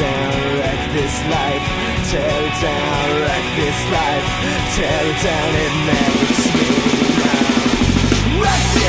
down, wreck this life. Tear it down, wreck this life. Tear it down, it melts me down. Wreck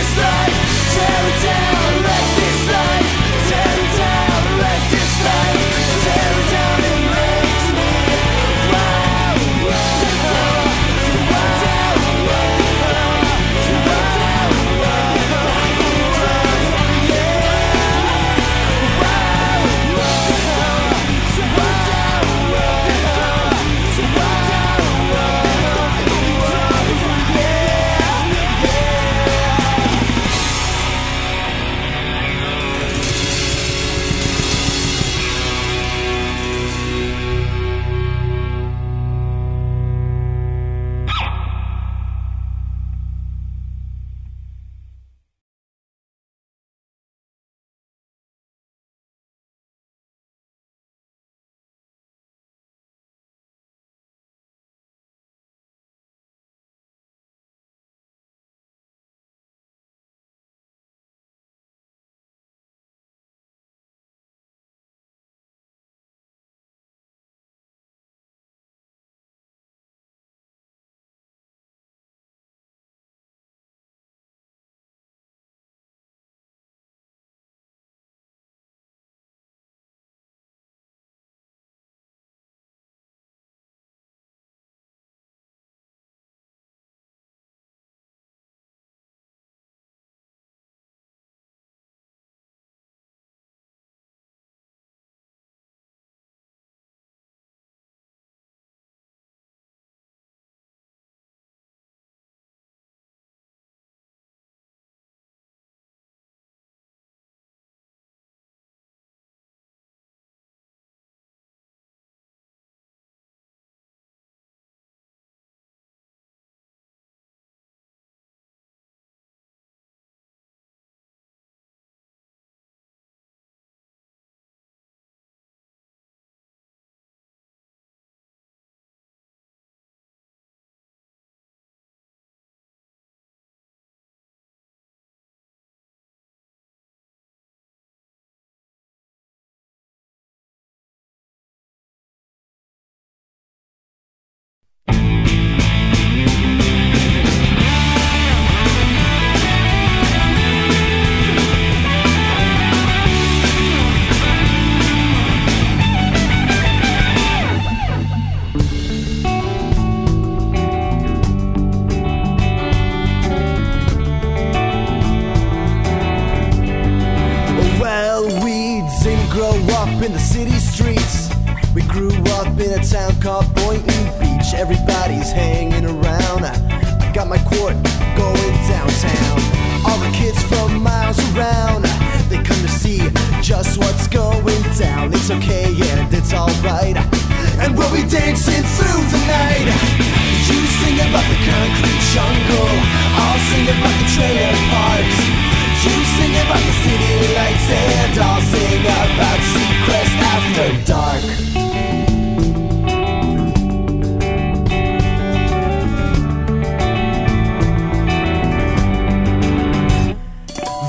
in the city streets. We grew up in a town called Boynton Beach. Everybody's hanging around. I got my court going downtown. All the kids from miles around, they come to see just what's going down. It's okay and it's alright. And we'll be dancing through the night. You sing about the concrete jungle. I'll sing about the trailer parks. You sing about the city lights and I'll sing about Seacrest after dark.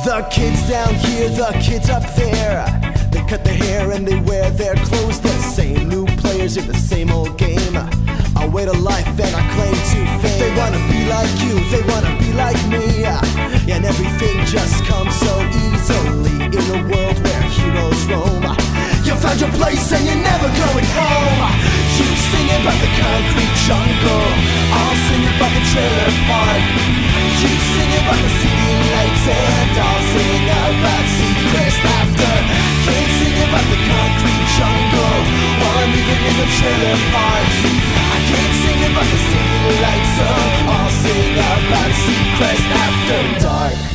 The kids down here, the kids up there. They cut their hair and they wear their clothes the same. New players in the same old game. I wait a life and I claim to fame. They wanna be like you, they wanna be like me. And everything just comes so easily in a world where heroes roam. You found your place and you're never going home. You sing about the concrete jungle. I'll sing about the trailer park. You sing about the city lights and I'll sing about Seacrest after. Can't sing about the concrete jungle while I'm living in the trailer parks. About the city lights, so I'll sing about Seacrest after dark.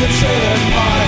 The trailer park.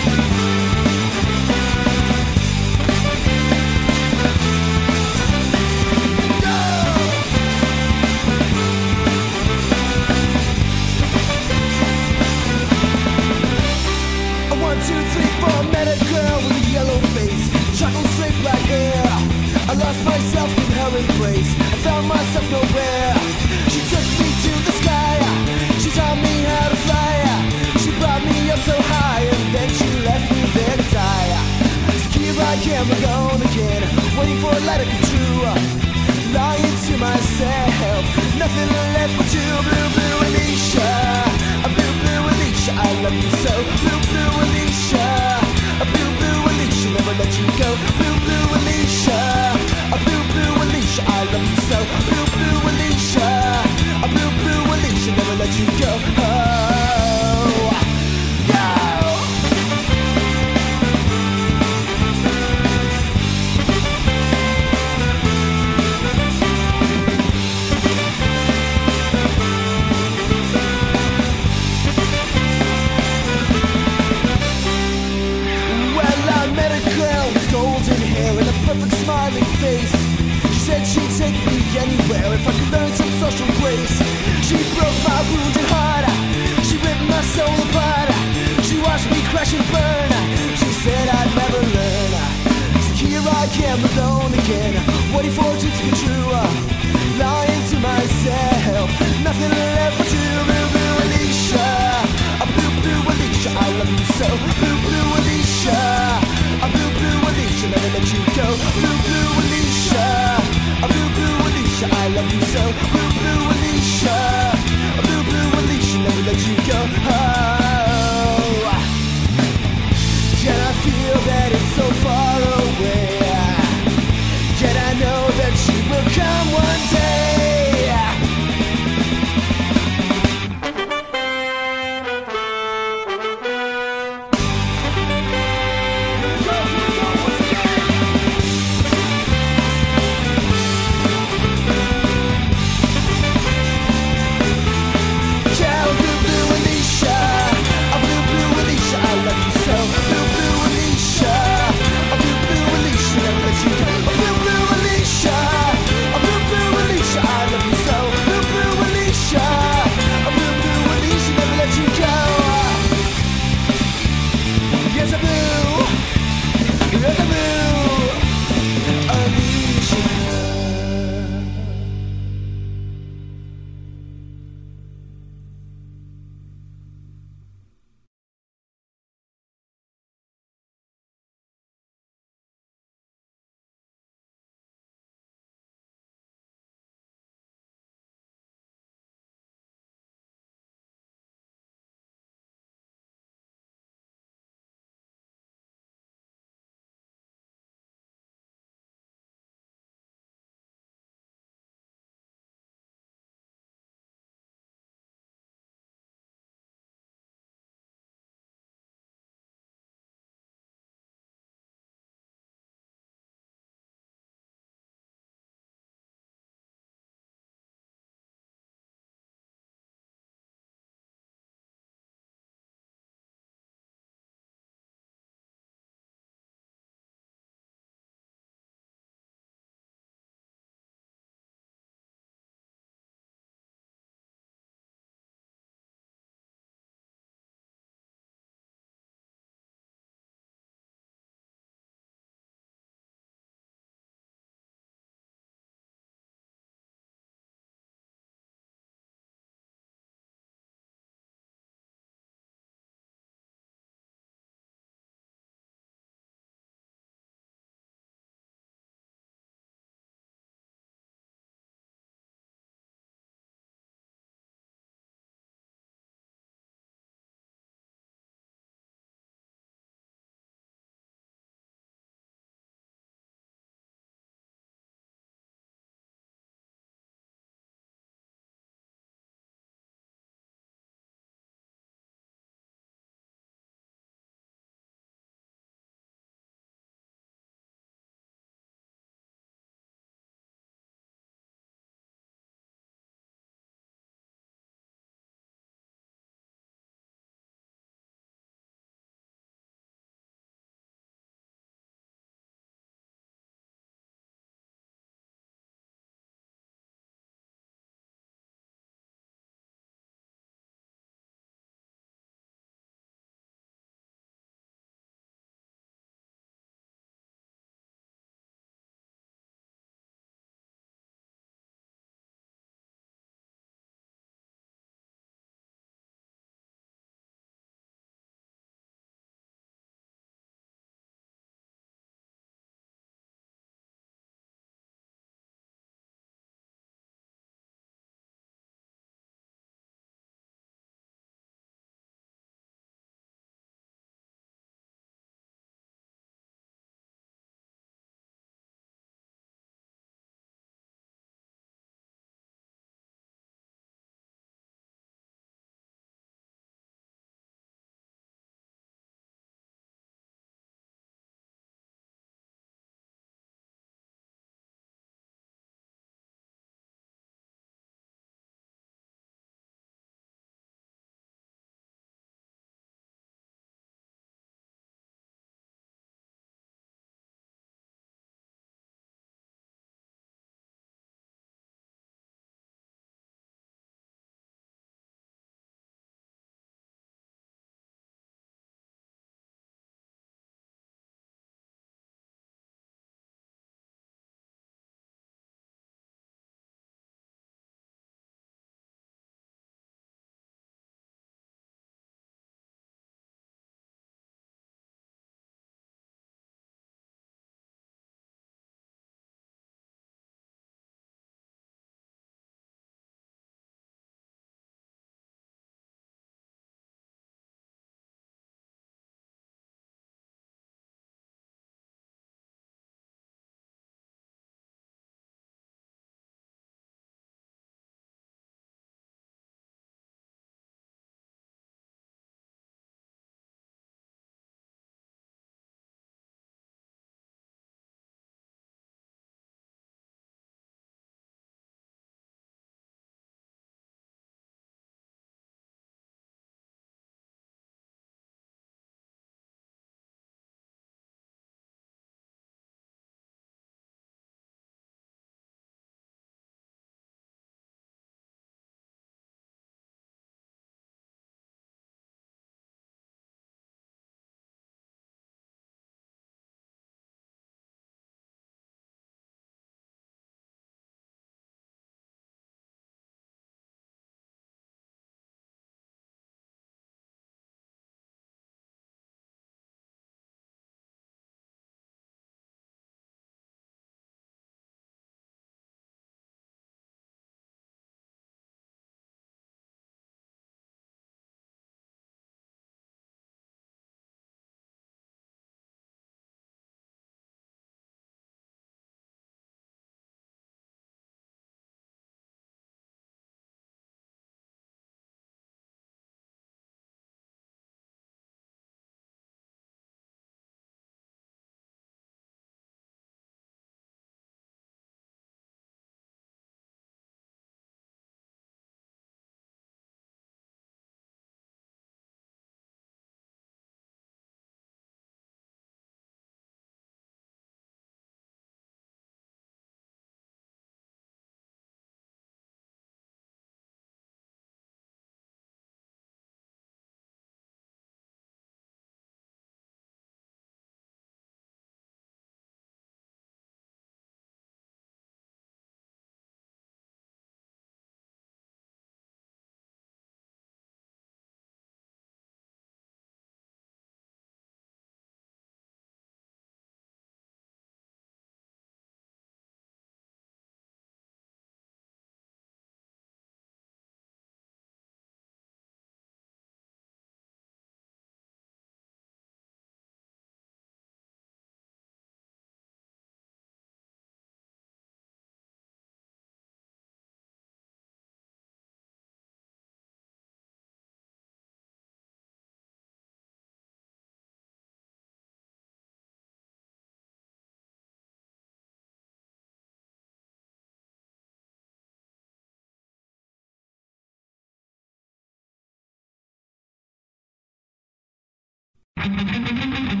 Happen.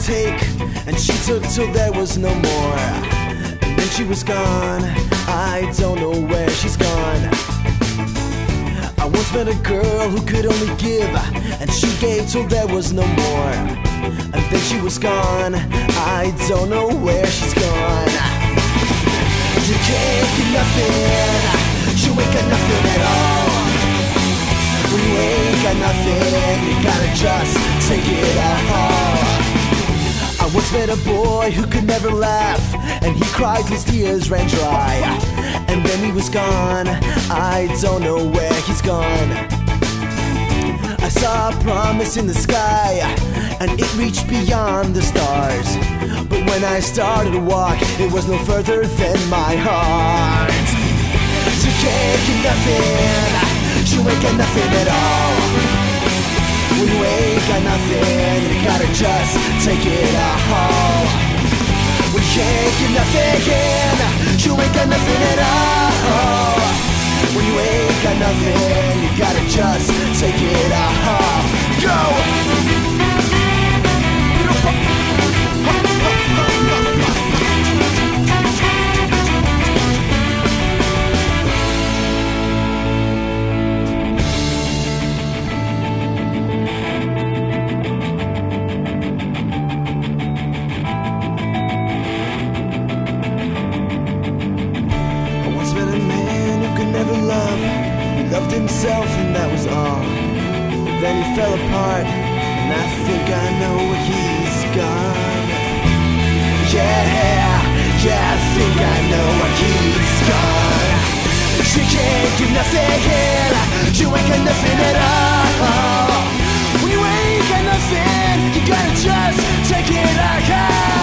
Take, and she took till there was no more. And then she was gone. I don't know where she's gone. I once met a girl who could only give, and she gave till there was no more. And then she was gone. I don't know where she's gone. You can't get nothing. You ain't got nothing at all. You ain't got nothing, you gotta just take it all. Once met a boy who could never laugh, and he cried his tears ran dry. And then he was gone. I don't know where he's gone. I saw a promise in the sky, and it reached beyond the stars. But when I started to walk, it was no further than my heart. You can't get nothing, you ain't got nothing at all. When you ain't got nothing, you gotta just take it all. You can't get nothing, you ain't got nothing at all. When you ain't got nothing, you gotta just take it all. Go! Fell apart, and I think I know where he's gone. Yeah, yeah, I think I know where he's gone. She can't give nothing, you ain't got nothing at all. When you ain't got nothing, you gotta just take it out,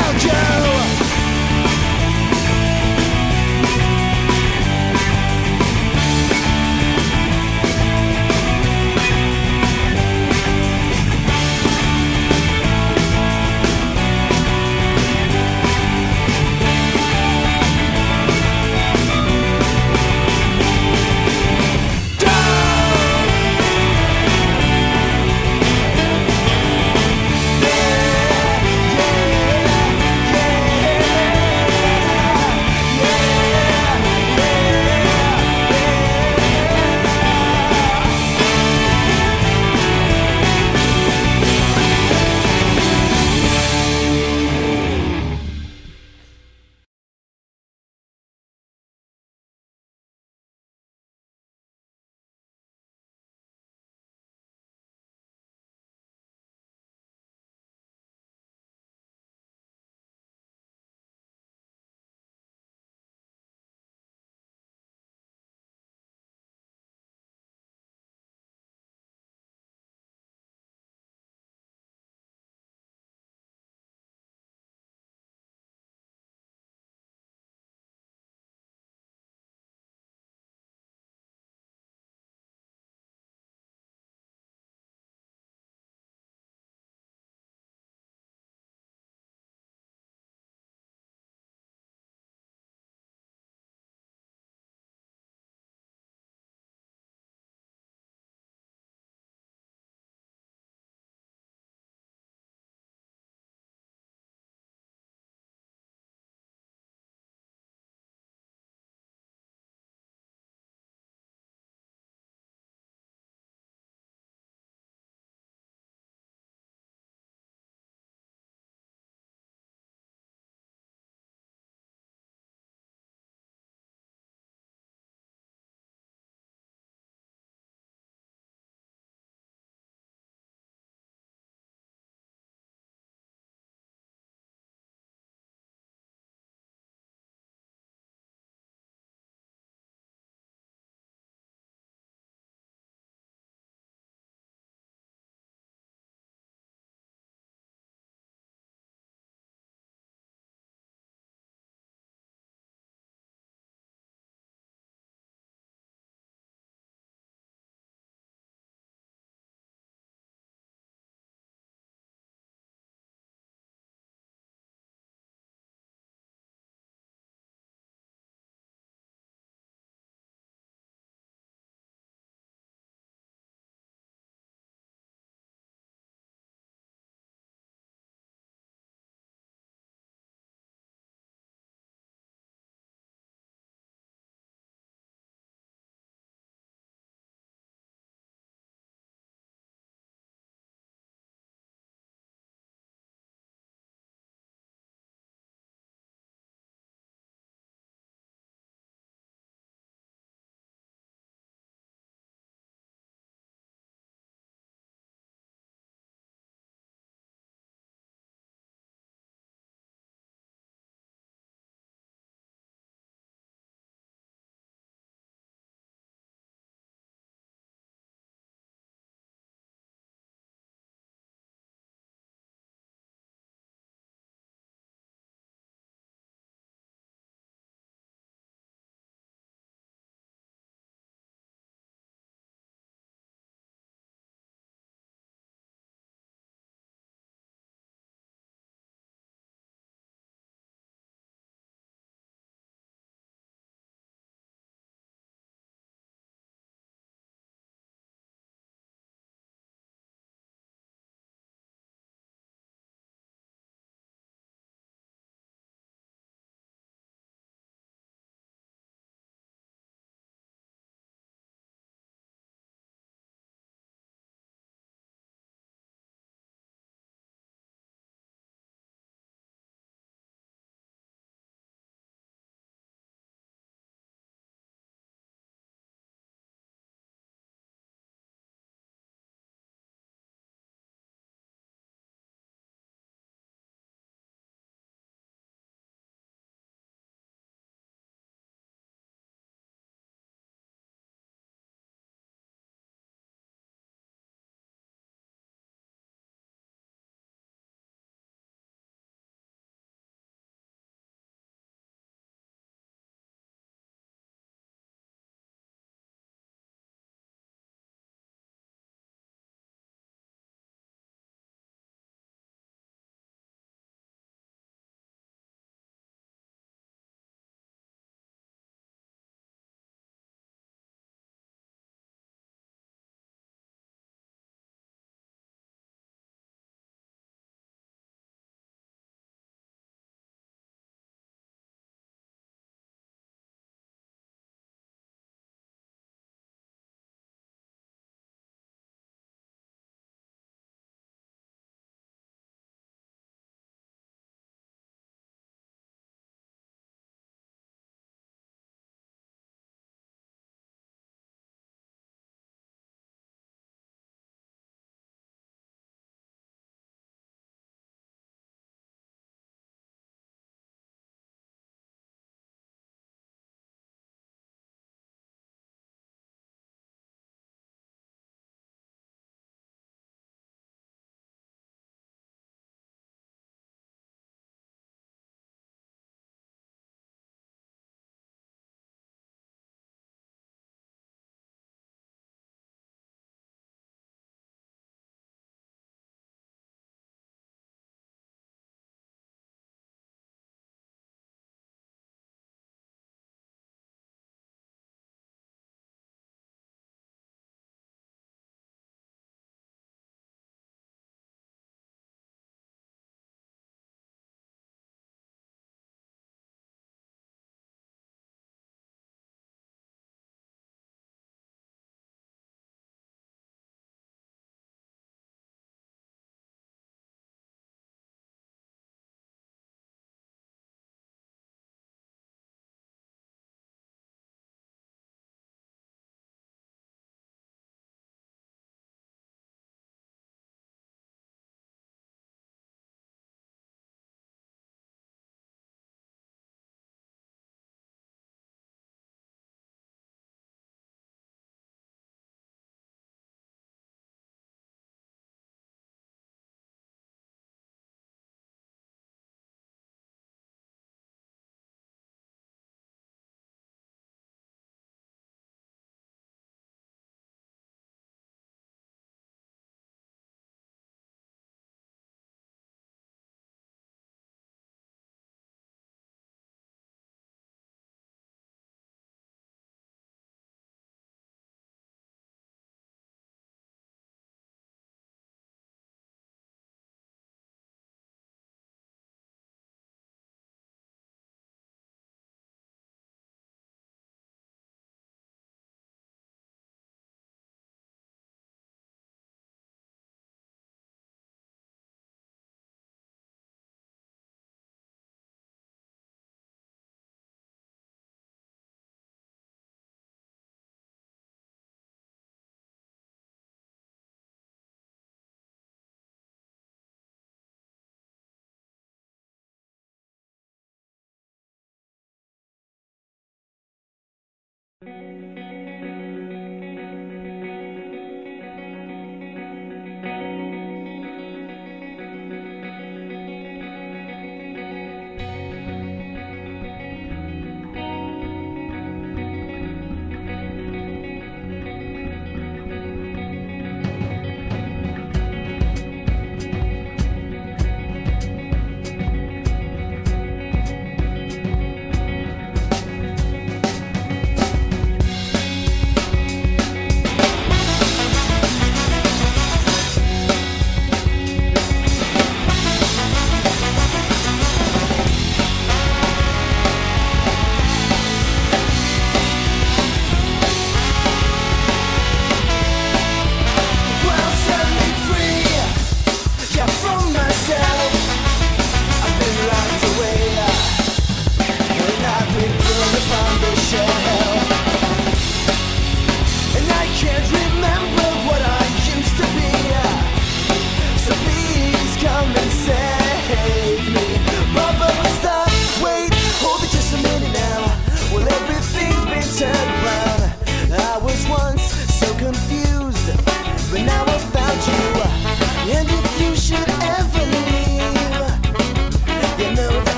Well,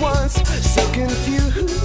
once so confused,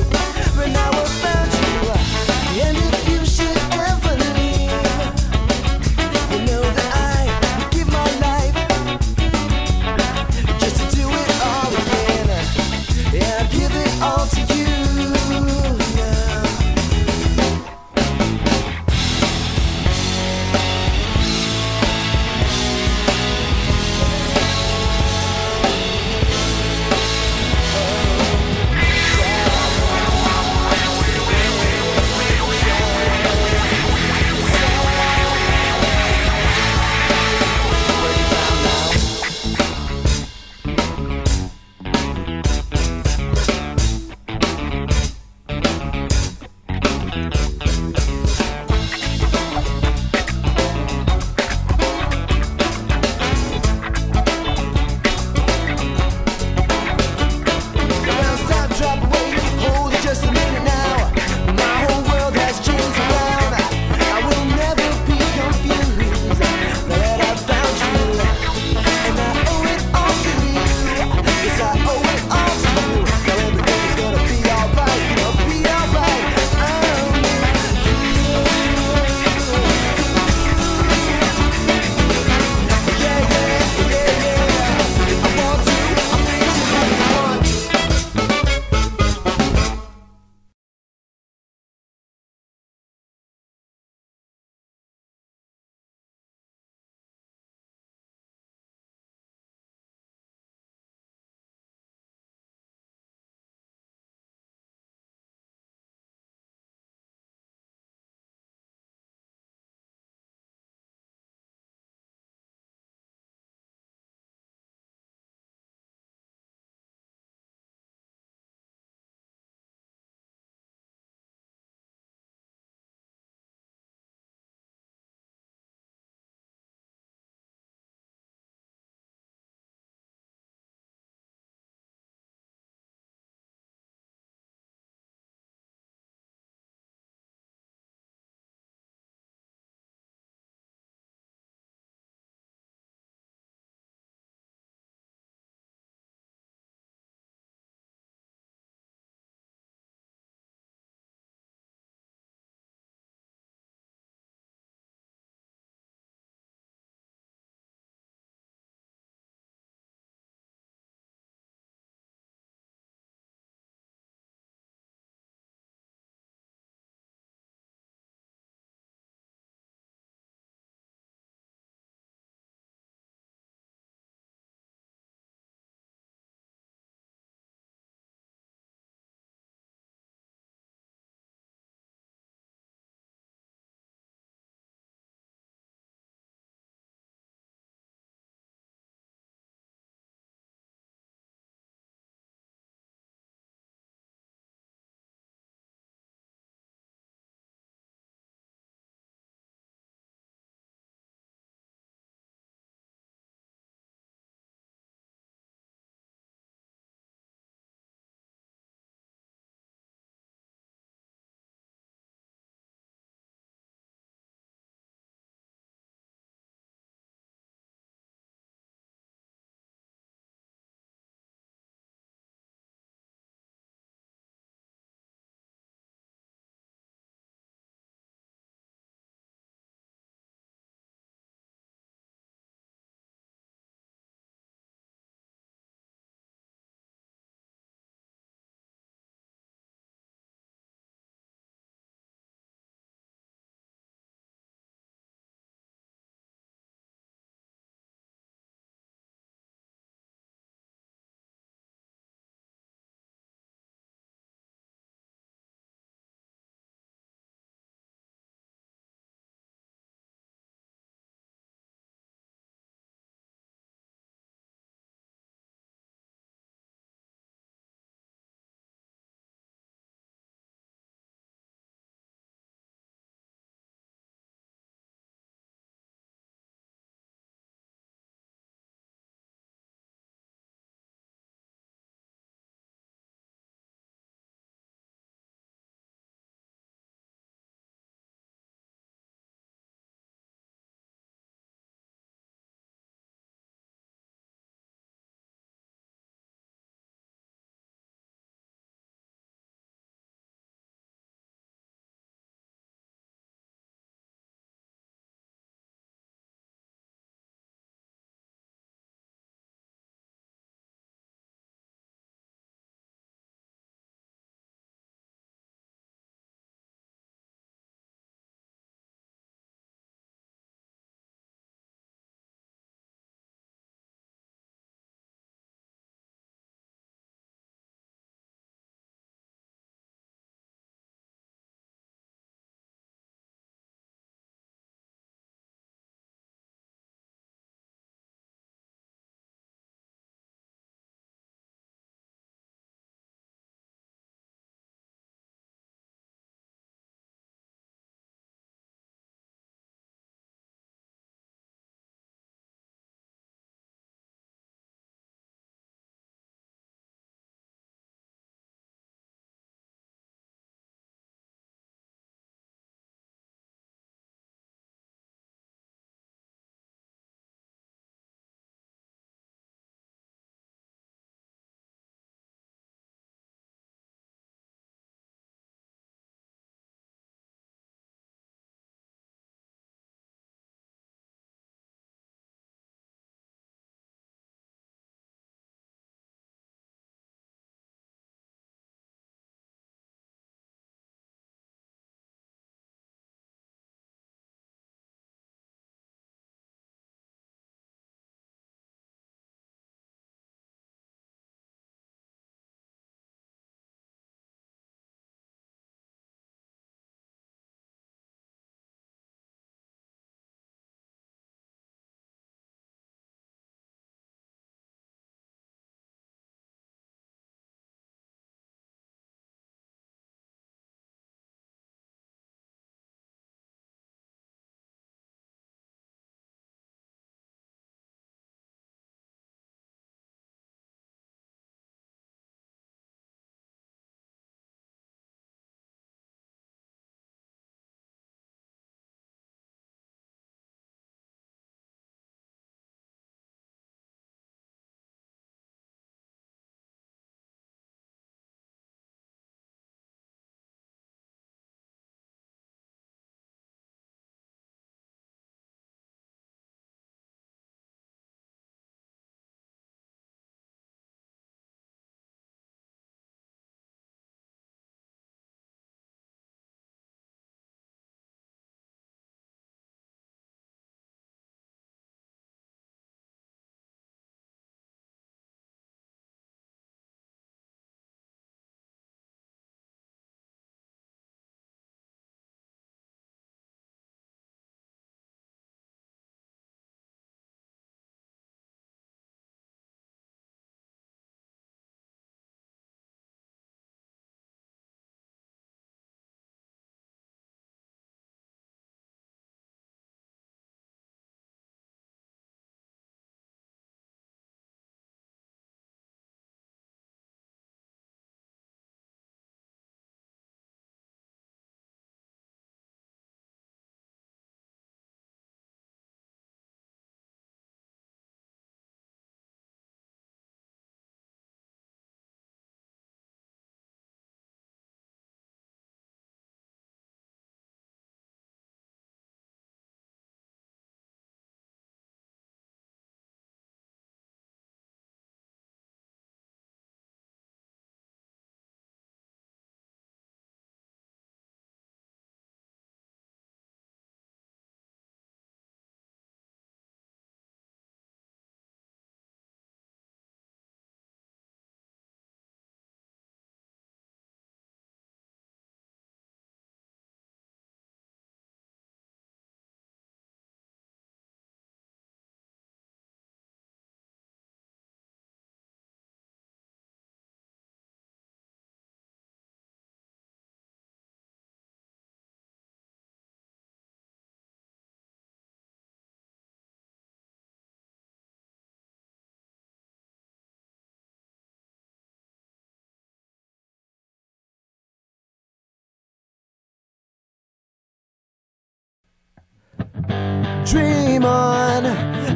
Dream on,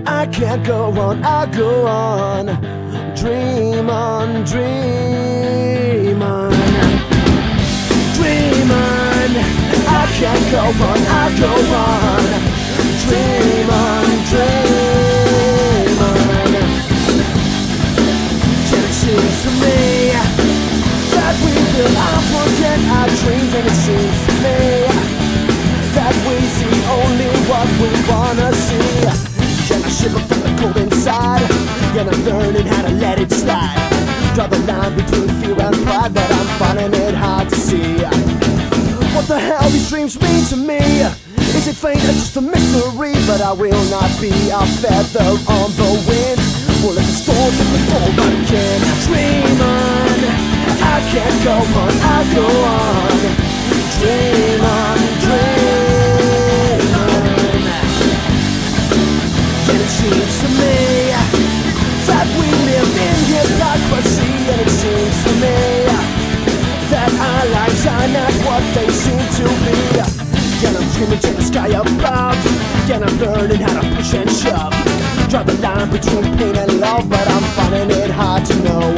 I can't go on, I'll go on. Dream on, dream on. Dream on, I can't go on, I'll go on. Dream on, dream on. It seems to me that we will all forget our dreams, and it seems wanna see. And I shiver from the cold inside, and I'm learning how to let it slide. Draw the line between fear and pride, but I'm finding it hard to see. What the hell these dreams mean to me? Is it fate or just a mystery? But I will not be a feather on the wind. Let the storms hit the I can dream on. I can't go on, I go on. Dream on, and it seems to me that our lives are not what they seem to be. And I'm dreaming to the sky above, and I'm learning how to push and shove. Draw the line between pain and love, but I'm finding it hard to know.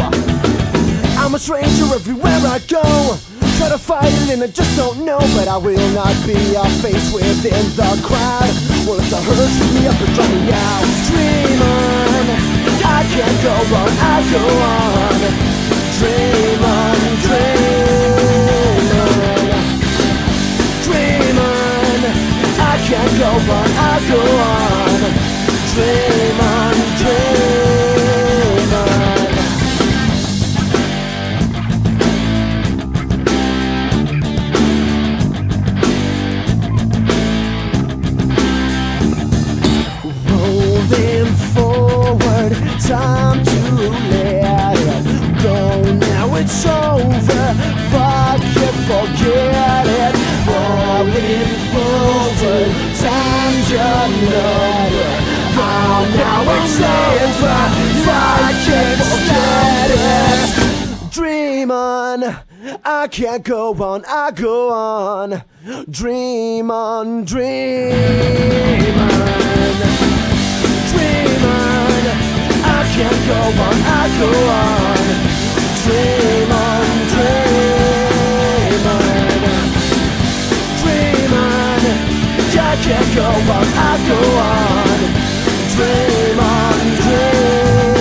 I'm a stranger everywhere I go. Try to fight it and I just don't know, but I will not be a face within the crowd. Well, if the hurt me up and drop me out, dream can't go on, I go on. Dream on, dream on. Dream on. I can't go on, I go on. Dream on, dream time to let it go. Now it's over, fuck it, forget it. Moving forward, time to let it go. Now it's over, fuck it, forget it. Dream on, I can't go on, I go on. Dream on, dream on. Dream on, I can't go on, I go on. Dream on, dream on. Dream on, I can't go on, I go on. Dream on, dream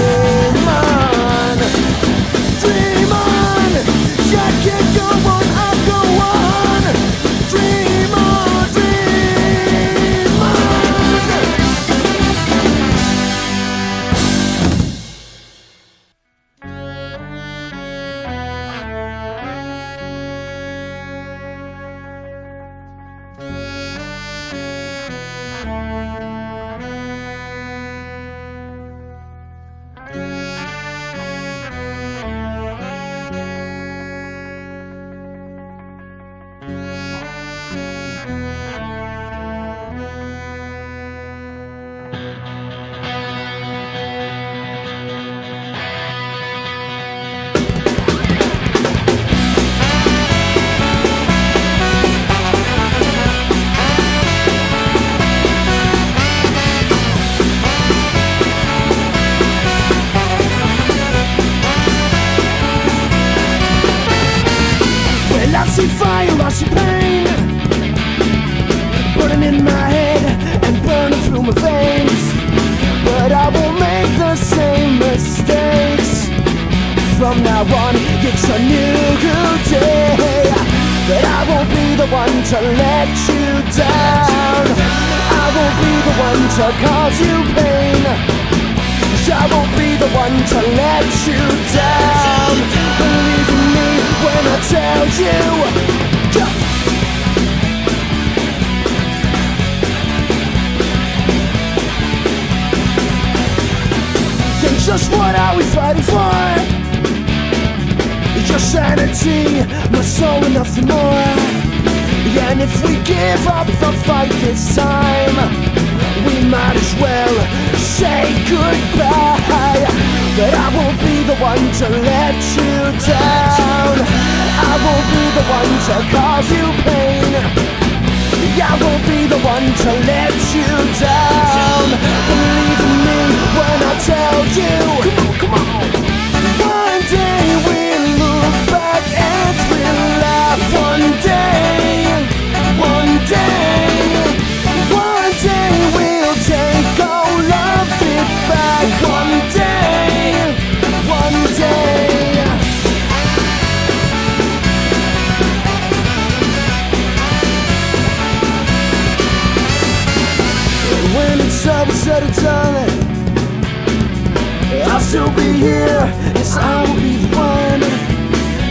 to be here, yes I will be the one.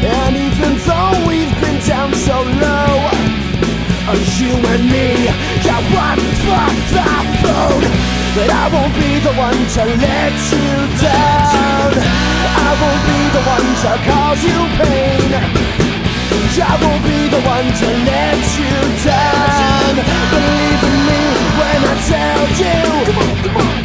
And even though we've been down so low oh, You and me, yeah one for the phone But I won't be the one to let you down. I won't be the one to cause you pain. I won't be the one to let you down. Believe in me when I tell you.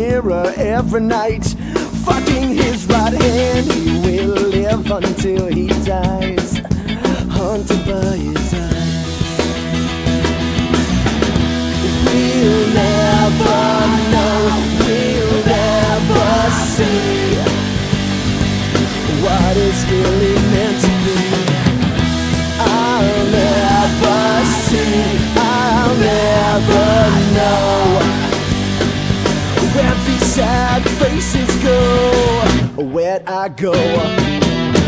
every night. Fucking his right hand, he will live until he dies. where'd I go?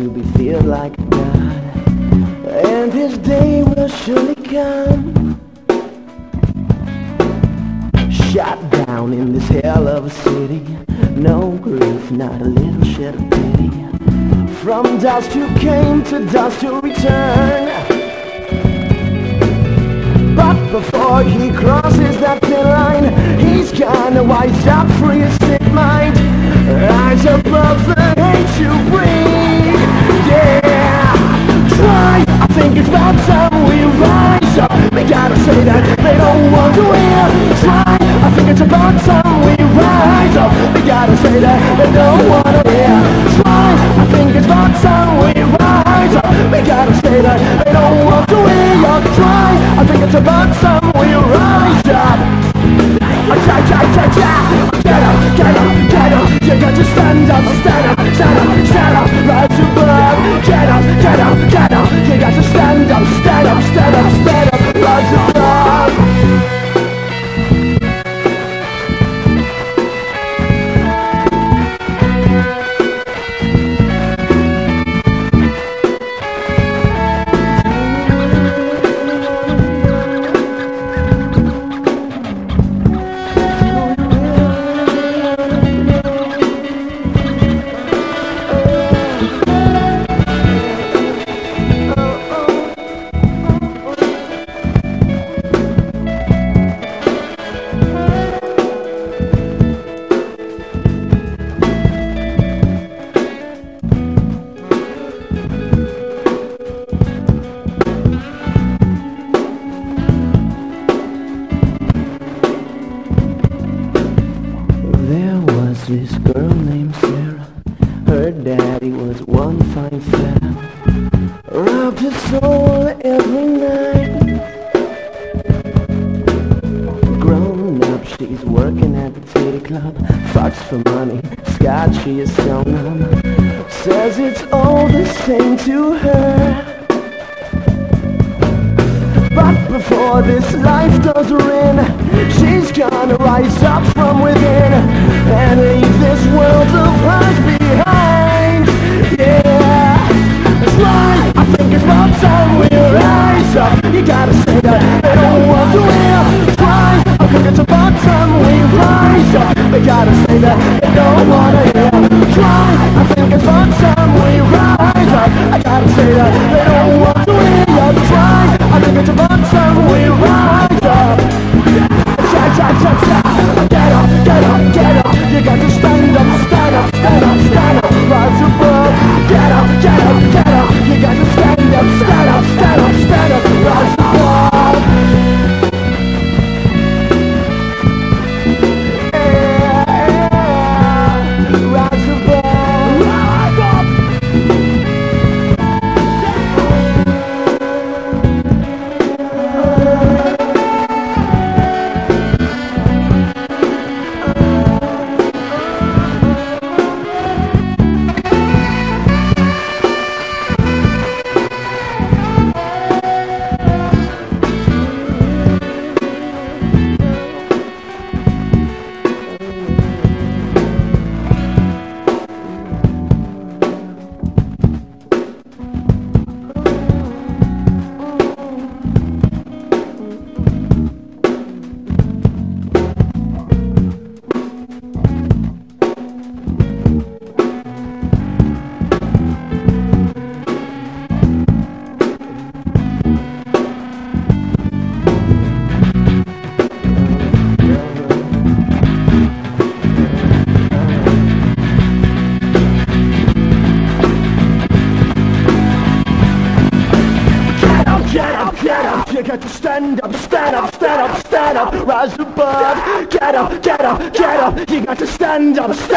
to be this girl named Sarah. Her daddy was one fine fella. Robbed his soul every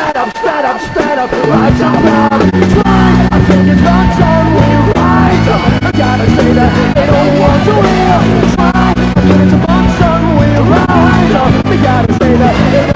Stand up, stand up, stand up, Rise up now. Try, I think it's not time we rise up. I gotta say that they don't want to hear. Try, I think it's a box we rise up. We gotta say that